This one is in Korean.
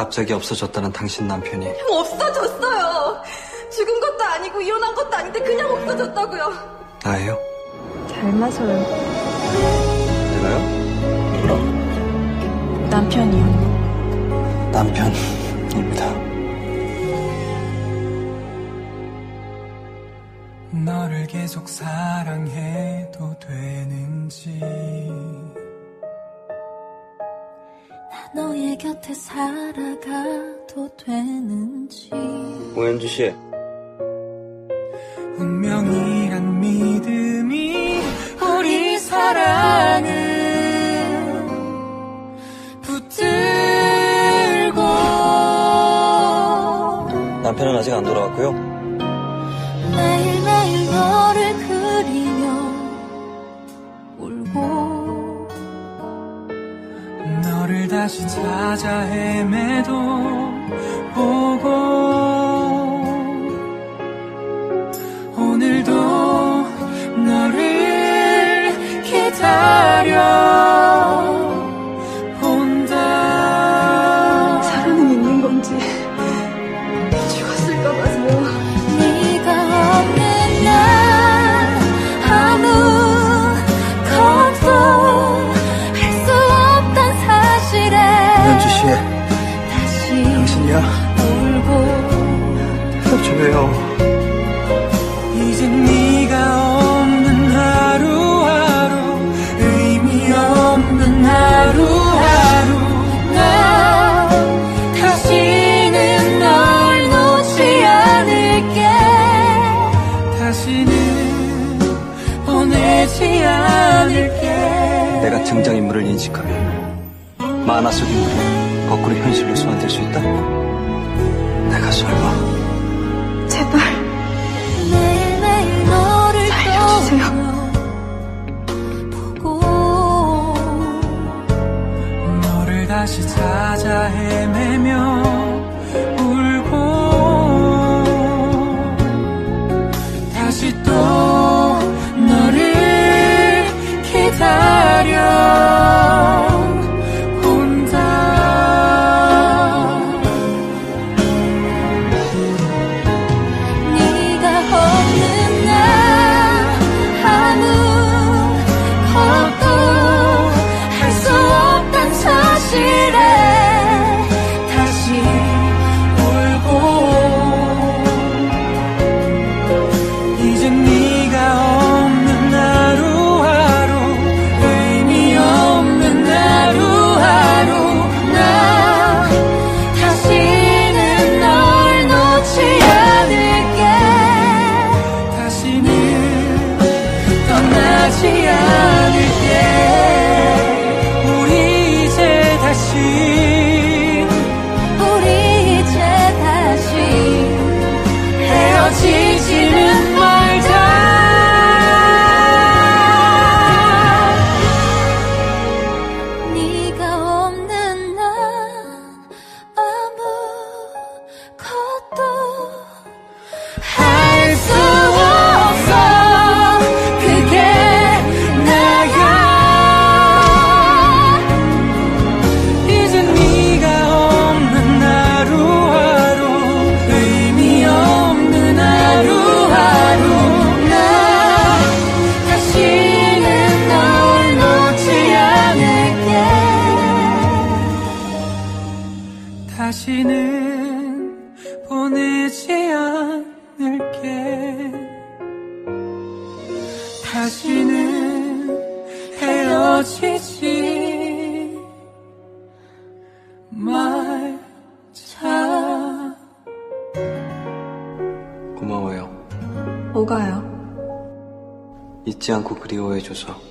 갑자기 없어졌다는 당신 남편이 없어졌어요. 죽은 것도 아니고 이혼한 것도 아닌데 그냥 없어졌다고요. 나예요? 닮아서요. 내가요? 남편이요. 남편입니다. 너를 계속 사랑해도 되는지 너의 곁에 살아가도 되는지 오현주 씨, 운명이란 믿음이 우리 사랑을 붙들고 남편은 아직 안 돌아왔고요. 다시 찾아 헤매도 보고 당신이야? 울고 저예요. 이젠 네가 없는 하루하루 의미 없는 하루하루 나 다시는 널 놓지 않을게 다시는 보내지 않을게 내가 등장인물을 인식하면 만화 속 인물이 거꾸로 현실로 소환될 수 있다? 내가 설마 제발 살려주세요. 다시 찾아 헤매며 다시는 보내지 않을게 다시는 헤어지지 말자 고마워요. 뭐가요? 잊지 않고 그리워해줘서.